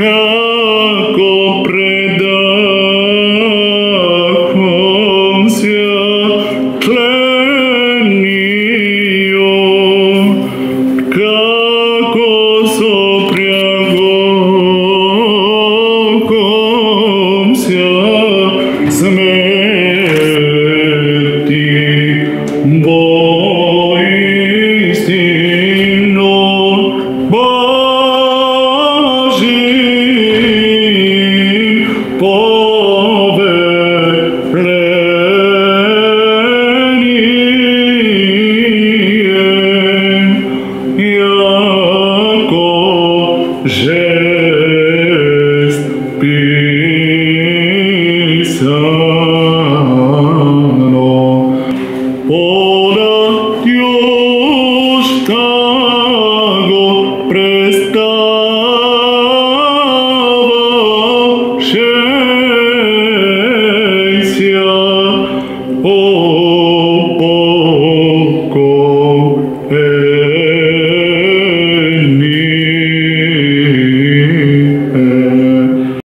Come. J'espère